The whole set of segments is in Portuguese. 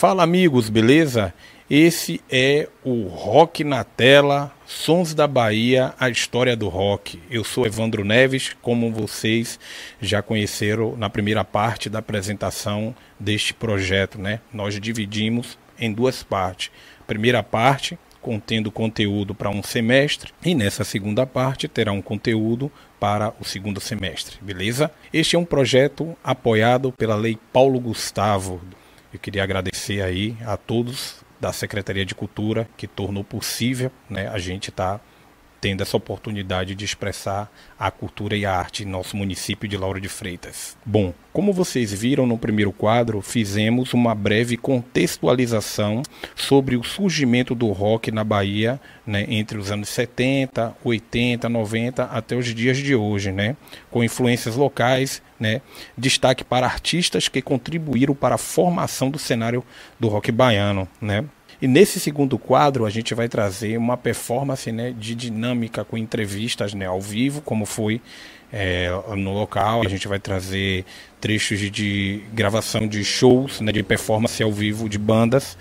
Fala amigos, beleza? Esse é o Rock na Tela, Sons da Bahia, a história do rock. Eu sou Evandro Neves, como vocês já conheceram na primeira parte da apresentação deste projeto, né? Nós dividimos em duas partes. Primeira parte, contendo conteúdo para um semestre, e nessa segunda parte terá um conteúdo para o segundo semestre, beleza? Este é um projeto apoiado pela Lei Paulo Gustavo. Eu queria agradecer aí a todos da Secretaria de Cultura que tornou possível né, a gente estar tá tendo essa oportunidade de expressar a cultura e a arte em nosso município de Lauro de Freitas. Bom, como vocês viram no primeiro quadro, fizemos uma breve contextualização sobre o surgimento do rock na Bahia né, entre os anos 70, 80, 90 até os dias de hoje, né, com influências locais, né, destaque para artistas que contribuíram para a formação do cenário do rock baiano, né, e nesse segundo quadro, a gente vai trazer uma performance né, de dinâmica com entrevistas né, ao vivo, como foi é, no local. A gente vai trazer trechos de, gravação de shows, né, de performance ao vivo de bandas.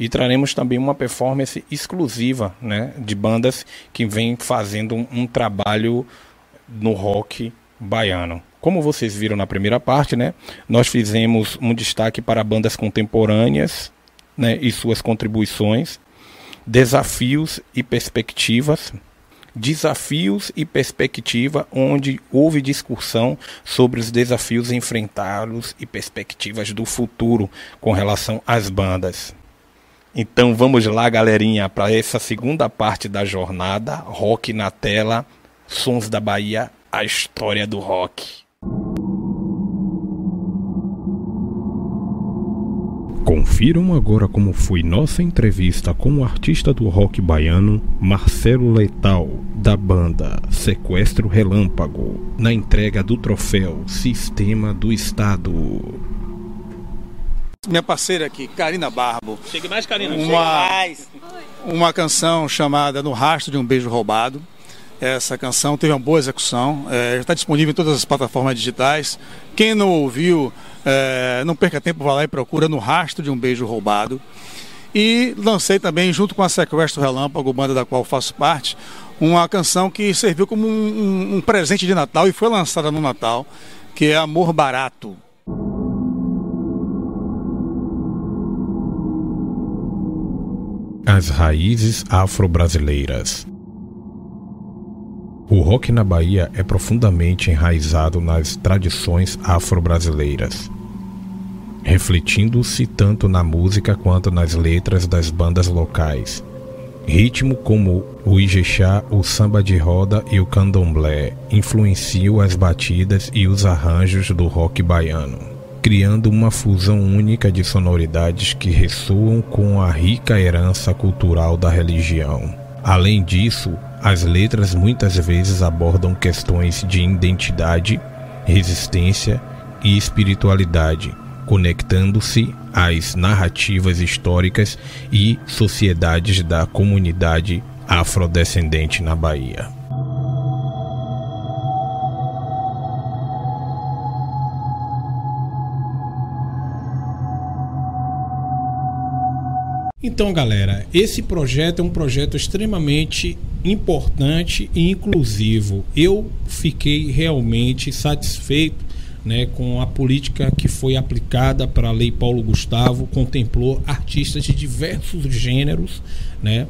E traremos também uma performance exclusiva né, de bandas que vêm fazendo um, um trabalho no rock baiano. Como vocês viram na primeira parte, né, nós fizemos um destaque para bandas contemporâneas, né, e suas contribuições, desafios e perspectivas, desafios e perspectiva, onde houve discussão sobre os desafios enfrentados e perspectivas do futuro com relação às bandas. Então vamos lá, galerinha, para essa segunda parte da jornada, Rock na tela, Sons da Bahia, a história do rock. Confiram agora como foi nossa entrevista com o artista do rock baiano Marcelo Letal, da banda Sequestro Relâmpago, na entrega do troféu Sistema do Estado. Minha parceira aqui, Karina Barbo. Chegue mais, Karina. Uma, uma canção chamada No Rastro de um Beijo Roubado. Essa canção teve uma boa execução, é, já está disponível em todas as plataformas digitais. Quem não ouviu, é, não perca tempo, vá lá e procura no rastro de um beijo roubado. E lancei também, junto com a Sequestro Relâmpago, banda da qual faço parte, uma canção que serviu como um, um, um presente de Natal e foi lançada no Natal, que é Amor Barato. As raízes afro-brasileiras. O rock na Bahia é profundamente enraizado nas tradições afro-brasileiras, refletindo-se tanto na música quanto nas letras das bandas locais. Ritmo como o ijexá, o samba de roda e o candomblé influenciam as batidas e os arranjos do rock baiano, criando uma fusão única de sonoridades que ressoam com a rica herança cultural da religião. Além disso, as letras muitas vezes abordam questões de identidade, resistência e espiritualidade, conectando-se às narrativas históricas e sociedades da comunidade afrodescendente na Bahia. Então, galera, esse projeto é um projeto extremamente importante e inclusivo. Eu fiquei realmente satisfeito né, com a política que foi aplicada para a Lei Paulo Gustavo, contemplou artistas de diversos gêneros, né,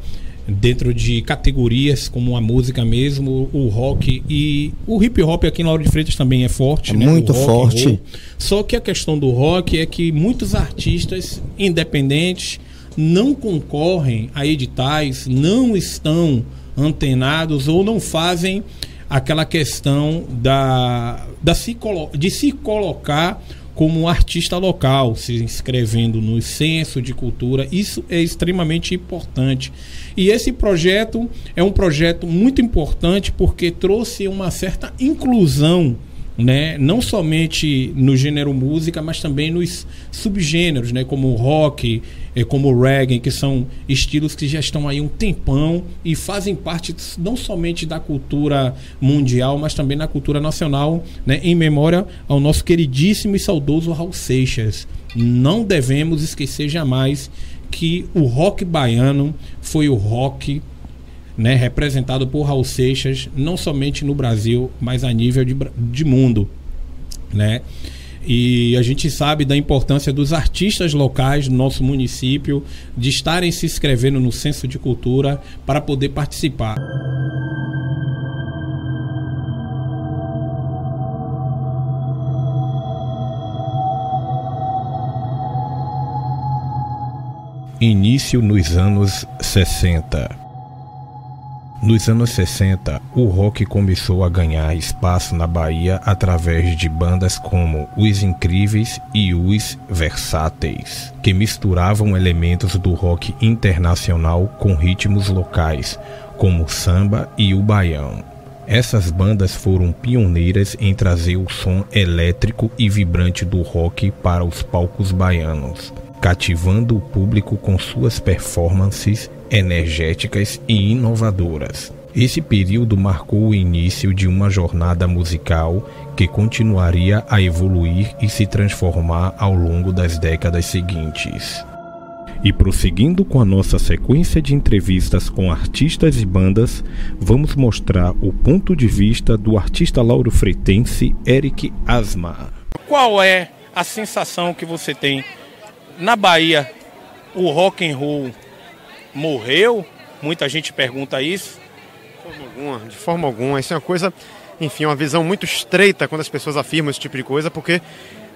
dentro de categorias como a música mesmo, o rock e o hip hop aqui em Lauro de Freitas também é forte, é né? muito forte. Só que a questão do rock é que muitos artistas independentes não concorrem a editais, não estão antenados ou não fazem aquela questão da, da se, de se colocar como artista local, se inscrevendo no censo de cultura. Isso é extremamente importante. E esse projeto é um projeto muito importante porque trouxe uma certa inclusão né, não somente no gênero música, mas também nos subgêneros, né, como rock, eh, como reggae, que são estilos que já estão aí um tempão e fazem parte não somente da cultura mundial, mas também na cultura nacional, né, em memória ao nosso queridíssimo e saudoso Raul Seixas. Não devemos esquecer jamais que o rock baiano foi o rock né, representado por Raul Seixas, não somente no Brasil, mas a nível de, de mundo. Né? E a gente sabe da importância dos artistas locais do nosso município de estarem se inscrevendo no Censo de Cultura para poder participar. Início nos anos 60. Nos anos 60, o rock começou a ganhar espaço na Bahia através de bandas como Os Incríveis e Os Versáteis, que misturavam elementos do rock internacional com ritmos locais, como o samba e o baião. Essas bandas foram pioneiras em trazer o som elétrico e vibrante do rock para os palcos baianos, cativando o público com suas performances energéticas e inovadoras. Esse período marcou o início de uma jornada musical que continuaria a evoluir e se transformar ao longo das décadas seguintes. E prosseguindo com a nossa sequência de entrevistas com artistas e bandas, vamos mostrar o ponto de vista do artista lauro freitense Eric Asma. Qual é a sensação que você tem na Bahia? O rock and roll morreu? Muita gente pergunta isso. De forma alguma, de forma alguma. Isso é uma coisa, enfim, uma visão muito estreita quando as pessoas afirmam esse tipo de coisa, porque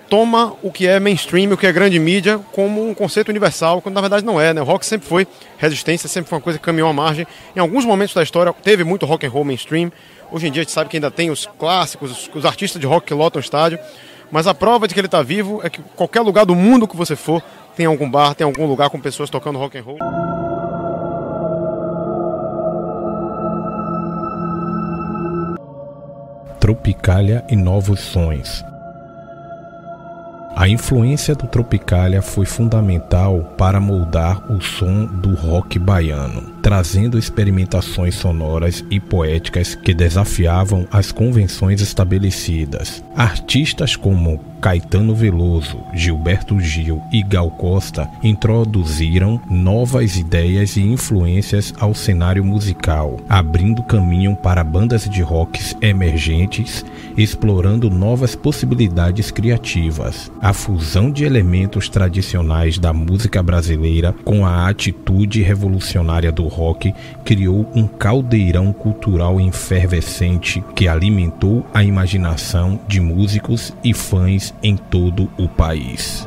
toma o que é mainstream, o que é grande mídia, como um conceito universal, quando na verdade não é, né? O rock sempre foi resistência, sempre foi uma coisa que caminhou à margem. Em alguns momentos da história teve muito rock and roll mainstream. Hoje em dia a gente sabe que ainda tem os clássicos, os, os artistas de rock que lotam o estádio. Mas a prova de que ele está vivo é que qualquer lugar do mundo que você for, tem algum bar, tem algum lugar com pessoas tocando rock and roll. Tropicália e Novos Sons. A influência do Tropicália foi fundamental para moldar o som do rock baiano, trazendo experimentações sonoras e poéticas que desafiavam as convenções estabelecidas. Artistas como Caetano Veloso, Gilberto Gil e Gal Costa introduziram novas ideias e influências ao cenário musical, abrindo caminho para bandas de rocks emergentes, explorando novas possibilidades criativas. A fusão de elementos tradicionais da música brasileira com a atitude revolucionária do rock criou um caldeirão cultural efervescente que alimentou a imaginação de músicos e fãs em todo o país.